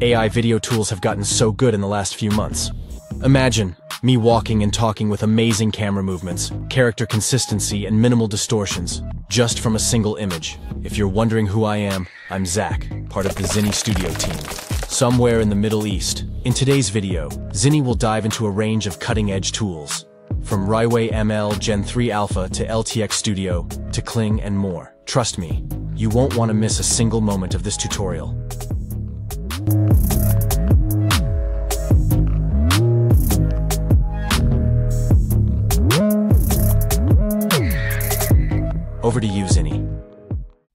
AI video tools have gotten so good in the last few months. Imagine me walking and talking with amazing camera movements, character consistency, and minimal distortions, just from a single image. If you're wondering who I am, I'm Zach, part of the Zinny Studio team, somewhere in the Middle East. In today's video, Zinny will dive into a range of cutting-edge tools, from Runway ML Gen 3 Alpha to LTX Studio to Kling and more. Trust me, you won't want to miss a single moment of this tutorial. Over to you, Zinny.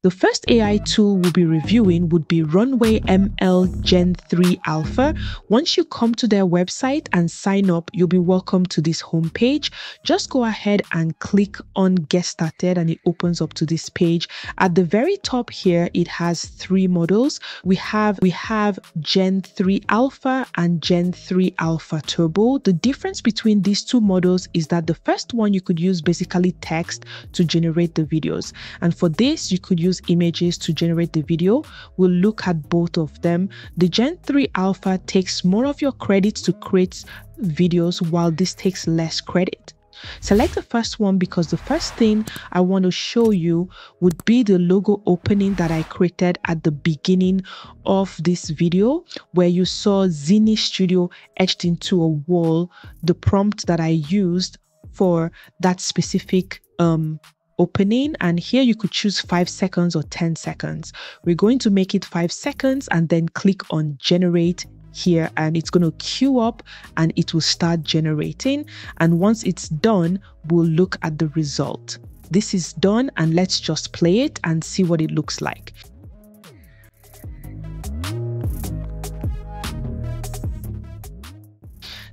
The first AI tool we'll be reviewing would be Runway ML Gen 3 Alpha. Once you come to their website and sign up, you'll be welcome to this homepage. Just go ahead and click on Get Started and it opens up to this page. At the very top here, it has three models. We have we have Gen 3 Alpha and Gen 3 Alpha Turbo. The difference between these two models is that the first one you could use basically text to generate the videos. And for this, you could use use images to generate the video. We'll look at both of them. The Gen 3 Alpha takes more of your credits to create videos while this takes less credit. Select the first one because the first thing I want to show you would be the logo opening that I created at the beginning of this video where you saw Zinny Studio etched into a wall, the prompt that I used for that specific um, opening and here you could choose 5 seconds or 10 seconds. We're going to make it 5 seconds and then click on generate here and it's going to queue up and it will start generating and once it's done we'll look at the result. This is done and let's just play it and see what it looks like.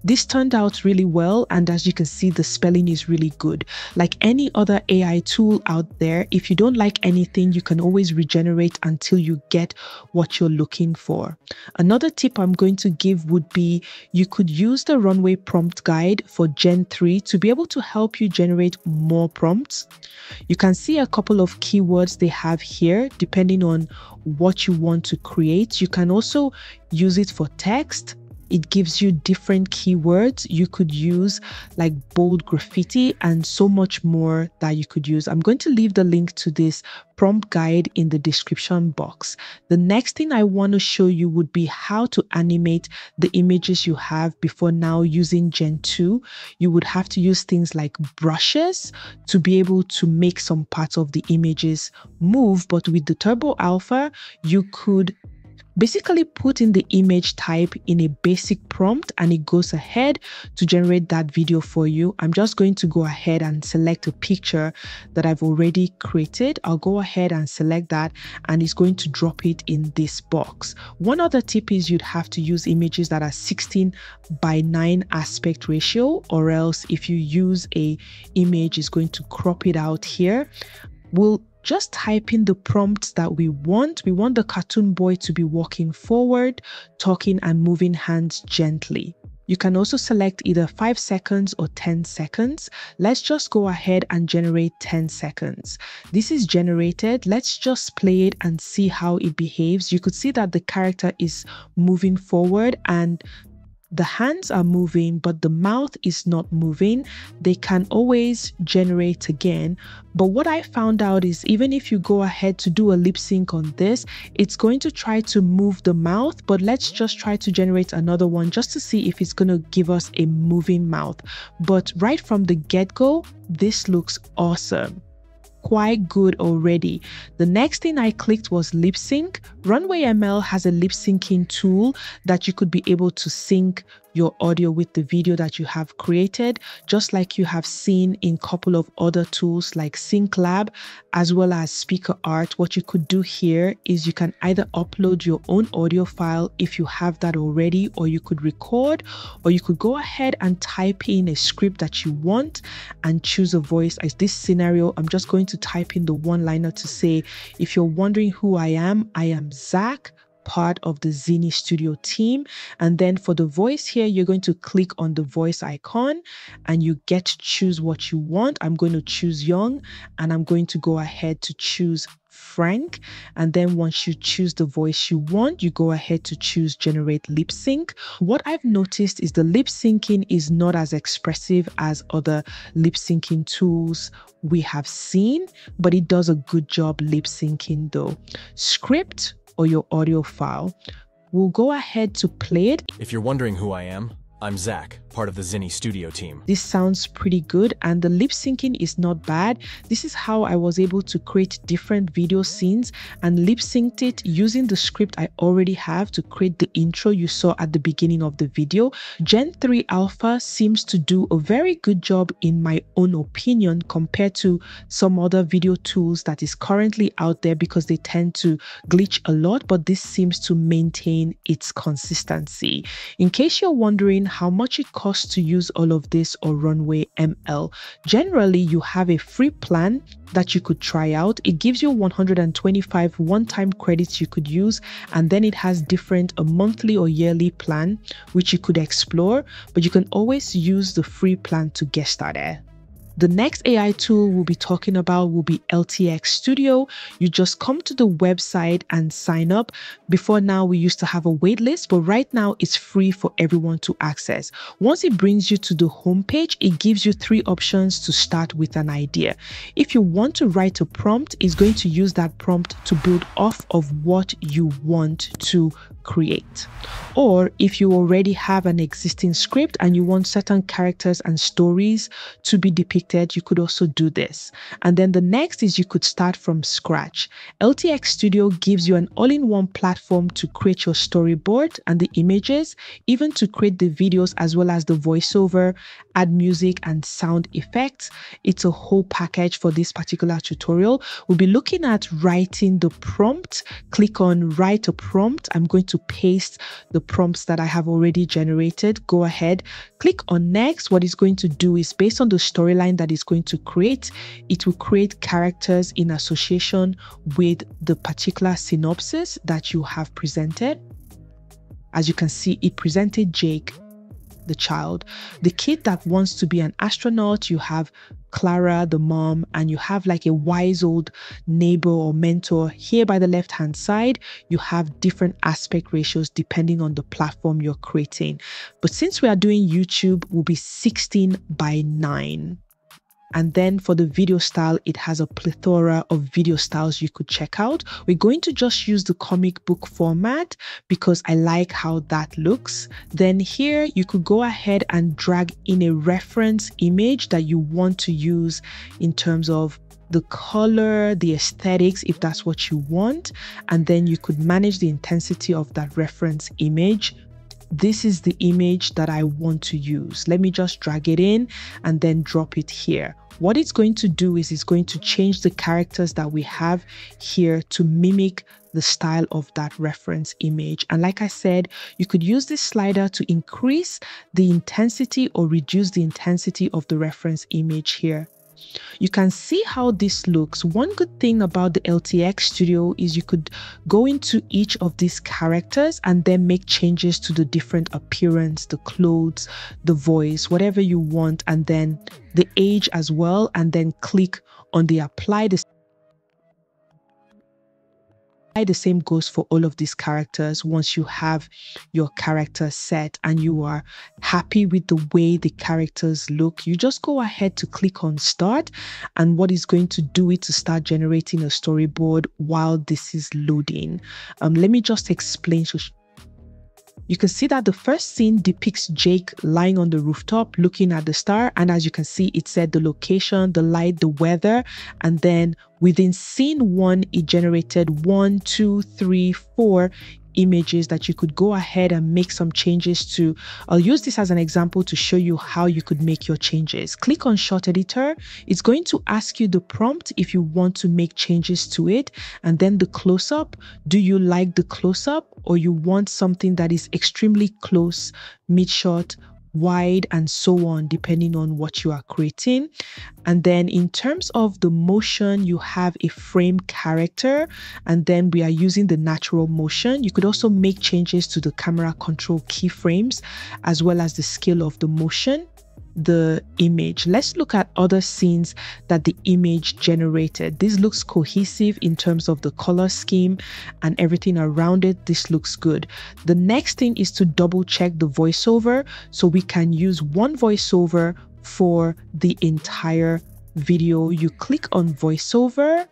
This turned out really well, and as you can see, the spelling is really good. Like any other AI tool out there, if you don't like anything, you can always regenerate until you get what you're looking for. Another tip I'm going to give would be you could use the Runway prompt guide for Gen 3 to be able to help you generate more prompts. You can see a couple of keywords they have here depending on what you want to create. You can also use it for text it gives you different keywords you could use, like bold graffiti, and so much more that you could use. I'm going to leave the link to this prompt guide in the description box. The next thing I want to show you would be how to animate the images you have before now using Gen 2. You would have to use things like brushes to be able to make some parts of the images move. But with the Turbo Alpha, you could basically put in the image type in a basic prompt and it goes ahead to generate that video for you. I'm just going to go ahead and select a picture that I've already created. I'll go ahead and select that and it's going to drop it in this box. One other tip is you'd have to use images that are 16 by 9 aspect ratio or else if you use a image is going to crop it out here. We'll just type in the prompts that we want. We want the cartoon boy to be walking forward, talking and moving hands gently. You can also select either 5 seconds or 10 seconds. Let's just go ahead and generate 10 seconds. This is generated. Let's just play it and see how it behaves. You could see that the character is moving forward and the hands are moving, but the mouth is not moving, they can always generate again. But what I found out is even if you go ahead to do a lip sync on this, it's going to try to move the mouth. But let's just try to generate another one just to see if it's going to give us a moving mouth. But right from the get go, this looks awesome quite good already. The next thing I clicked was lip sync. Runway ML has a lip syncing tool that you could be able to sync your audio with the video that you have created, just like you have seen in a couple of other tools like SyncLab as well as Speaker Art. What you could do here is you can either upload your own audio file if you have that already, or you could record, or you could go ahead and type in a script that you want and choose a voice. As this scenario, I'm just going to type in the one liner to say, if you're wondering who I am, I am Zach part of the Zinny Studio team. And then for the voice here, you're going to click on the voice icon and you get to choose what you want. I'm going to choose young and I'm going to go ahead to choose Frank. And then once you choose the voice you want, you go ahead to choose generate lip sync. What I've noticed is the lip syncing is not as expressive as other lip syncing tools we have seen, but it does a good job lip syncing though. Script or your audio file. We'll go ahead to play it. If you're wondering who I am, I'm Zach, part of the Zinny studio team. This sounds pretty good and the lip syncing is not bad. This is how I was able to create different video scenes and lip synced it using the script I already have to create the intro you saw at the beginning of the video. Gen 3 Alpha seems to do a very good job in my own opinion compared to some other video tools that is currently out there because they tend to glitch a lot, but this seems to maintain its consistency. In case you're wondering how much it costs to use all of this or Runway ML. Generally, you have a free plan that you could try out. It gives you 125 one-time credits you could use and then it has different a monthly or yearly plan which you could explore, but you can always use the free plan to get started. The next AI tool we'll be talking about will be LTX Studio. You just come to the website and sign up. Before now, we used to have a wait list, but right now it's free for everyone to access. Once it brings you to the homepage, it gives you three options to start with an idea. If you want to write a prompt, it's going to use that prompt to build off of what you want to create. Or if you already have an existing script and you want certain characters and stories to be depicted, you could also do this. And then the next is you could start from scratch. LTX Studio gives you an all in one platform to create your storyboard and the images, even to create the videos as well as the voiceover, add music and sound effects. It's a whole package for this particular tutorial. We'll be looking at writing the prompt. Click on write a prompt. I'm going to paste the prompts that I have already generated. Go ahead, click on next. What it's going to do is based on the storyline that it's going to create, it will create characters in association with the particular synopsis that you have presented. As you can see, it presented Jake the child. The kid that wants to be an astronaut, you have Clara, the mom, and you have like a wise old neighbor or mentor. Here by the left hand side, you have different aspect ratios depending on the platform you're creating. But since we are doing YouTube, will be 16 by 9. And then for the video style, it has a plethora of video styles you could check out. We're going to just use the comic book format because I like how that looks. Then here you could go ahead and drag in a reference image that you want to use in terms of the color, the aesthetics, if that's what you want. And then you could manage the intensity of that reference image this is the image that I want to use. Let me just drag it in and then drop it here. What it's going to do is it's going to change the characters that we have here to mimic the style of that reference image. And like I said, you could use this slider to increase the intensity or reduce the intensity of the reference image here. You can see how this looks. One good thing about the LTX Studio is you could go into each of these characters and then make changes to the different appearance, the clothes, the voice, whatever you want, and then the age as well, and then click on the apply the the same goes for all of these characters once you have your character set and you are happy with the way the characters look? You just go ahead to click on start and what is going to do it to start generating a storyboard while this is loading. Um, let me just explain you can see that the first scene depicts Jake lying on the rooftop looking at the star. And as you can see, it said the location, the light, the weather. And then within scene one, it generated one, two, three, four images that you could go ahead and make some changes to. I'll use this as an example to show you how you could make your changes. Click on shot editor. It's going to ask you the prompt if you want to make changes to it and then the close up. Do you like the close up or you want something that is extremely close, mid shot wide and so on depending on what you are creating. And then in terms of the motion you have a frame character and then we are using the natural motion. You could also make changes to the camera control keyframes as well as the scale of the motion the image. Let's look at other scenes that the image generated. This looks cohesive in terms of the color scheme and everything around it. This looks good. The next thing is to double check the voiceover. So we can use one voiceover for the entire video. You click on voiceover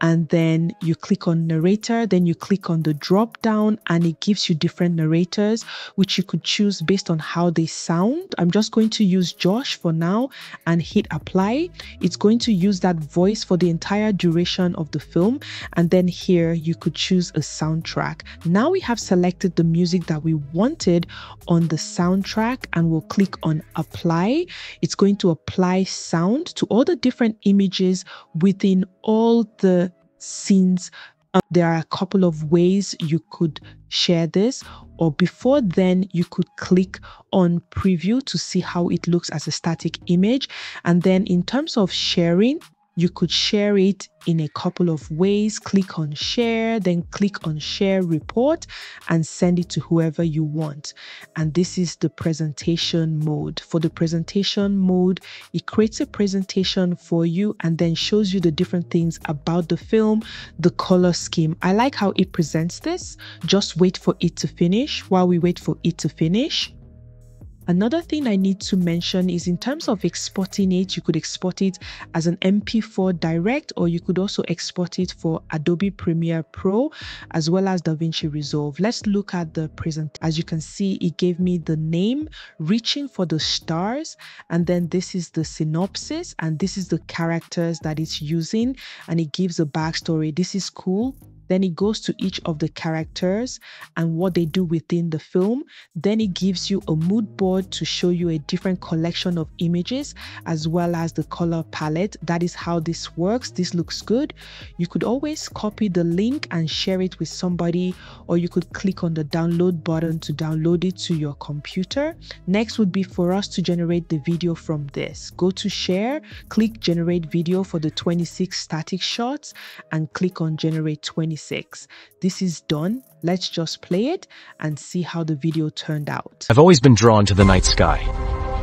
and then you click on narrator then you click on the drop down and it gives you different narrators which you could choose based on how they sound. I'm just going to use josh for now and hit apply. It's going to use that voice for the entire duration of the film and then here you could choose a soundtrack. Now we have selected the music that we wanted on the soundtrack and we'll click on apply. It's going to apply sound to all the different images within all the scenes. Uh, there are a couple of ways you could share this, or before then, you could click on preview to see how it looks as a static image. And then, in terms of sharing, you could share it in a couple of ways. Click on share, then click on share report and send it to whoever you want. And this is the presentation mode. For the presentation mode, it creates a presentation for you and then shows you the different things about the film, the color scheme. I like how it presents this. Just wait for it to finish. While we wait for it to finish, Another thing I need to mention is in terms of exporting it, you could export it as an MP4 direct, or you could also export it for Adobe Premiere Pro as well as DaVinci Resolve. Let's look at the present. As you can see, it gave me the name, reaching for the stars, and then this is the synopsis, and this is the characters that it's using, and it gives a backstory. This is cool. Then it goes to each of the characters and what they do within the film. Then it gives you a mood board to show you a different collection of images as well as the color palette. That is how this works. This looks good. You could always copy the link and share it with somebody, or you could click on the download button to download it to your computer. Next would be for us to generate the video from this. Go to share, click generate video for the 26 static shots, and click on generate 20 26. This is done. Let's just play it and see how the video turned out. I've always been drawn to the night sky.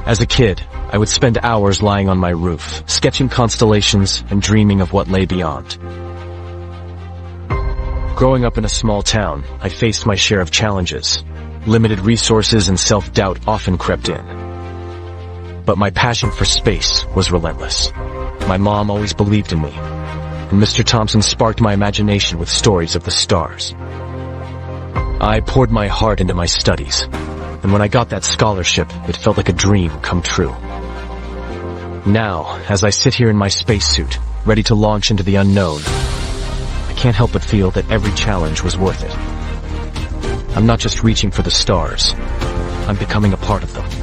As a kid, I would spend hours lying on my roof, sketching constellations and dreaming of what lay beyond. Growing up in a small town, I faced my share of challenges. Limited resources and self-doubt often crept in. But my passion for space was relentless. My mom always believed in me, and Mr. Thompson sparked my imagination with stories of the stars. I poured my heart into my studies, and when I got that scholarship, it felt like a dream come true. Now, as I sit here in my spacesuit, ready to launch into the unknown, I can't help but feel that every challenge was worth it. I'm not just reaching for the stars, I'm becoming a part of them.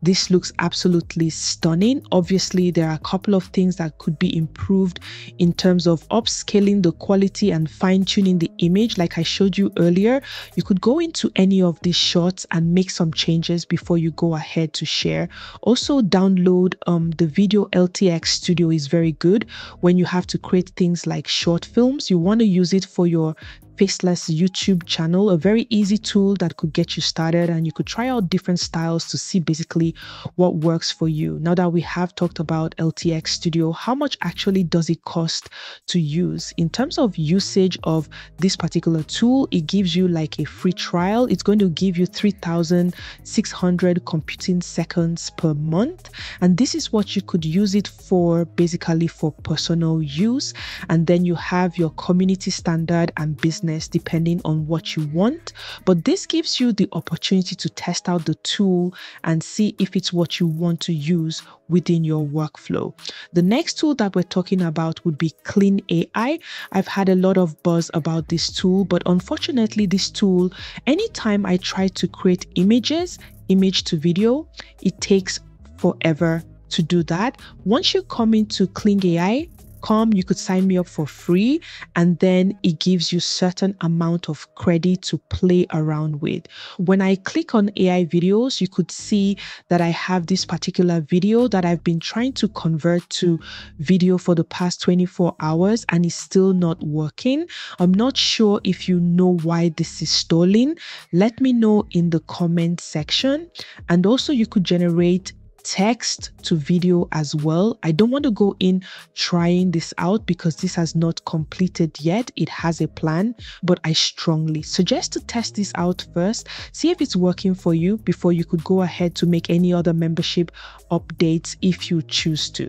This looks absolutely stunning. Obviously, there are a couple of things that could be improved in terms of upscaling the quality and fine tuning the image. Like I showed you earlier, you could go into any of these shots and make some changes before you go ahead to share. Also, download um, the Video LTX Studio is very good when you have to create things like short films. You want to use it for your Faceless YouTube channel, a very easy tool that could get you started and you could try out different styles to see basically what works for you. Now that we have talked about LTX Studio, how much actually does it cost to use? In terms of usage of this particular tool, it gives you like a free trial. It's going to give you 3,600 computing seconds per month. And this is what you could use it for basically for personal use. And then you have your community standard and business business depending on what you want. But this gives you the opportunity to test out the tool and see if it's what you want to use within your workflow. The next tool that we're talking about would be Kling AI. I've had a lot of buzz about this tool, but unfortunately, this tool, anytime I try to create images, image to video, it takes forever to do that. Once you come into Kling AI, come, you could sign me up for free, and then it gives you certain amount of credit to play around with. When I click on AI videos, you could see that I have this particular video that I've been trying to convert to video for the past 24 hours and it's still not working. I'm not sure if you know why this is stalling. Let me know in the comment section. And also you could generate text to video as well. I don't want to go in trying this out because this has not completed yet. It has a plan, but I strongly suggest to test this out first, see if it's working for you before you could go ahead to make any other membership updates if you choose to.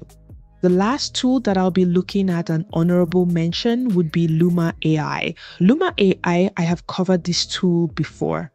The last tool that I'll be looking at an honorable mention would be Luma AI. Luma AI, I have covered this tool before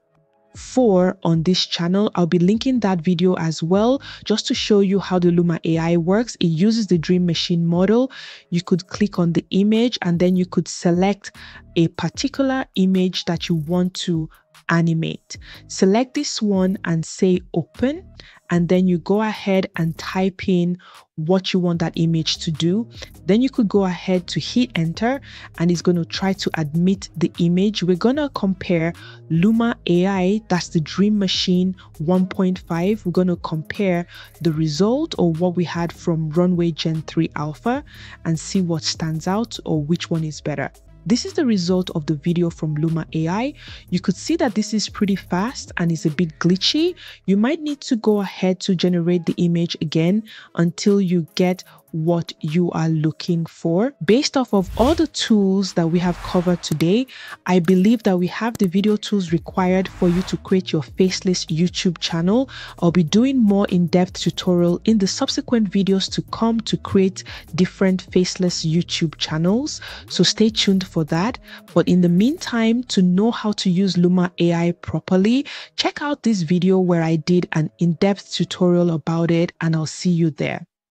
four on this channel. I'll be linking that video as well just to show you how the Luma AI works. It uses the Dream Machine model. You could click on the image and then you could select a particular image that you want to animate. Select this one and say open and then you go ahead and type in what you want that image to do. Then you could go ahead to hit enter and it's going to try to admit the image. We're going to compare Luma AI, that's the Dream Machine 1.5. We're going to compare the result or what we had from Runway Gen 3 Alpha and see what stands out or which one is better. This is the result of the video from Luma AI. You could see that this is pretty fast and is a bit glitchy. You might need to go ahead to generate the image again until you get what you are looking for. Based off of all the tools that we have covered today, I believe that we have the video tools required for you to create your faceless YouTube channel. I'll be doing more in-depth tutorial in the subsequent videos to come to create different faceless YouTube channels. So stay tuned for that. But in the meantime, to know how to use Luma AI properly, check out this video where I did an in-depth tutorial about it and I'll see you there.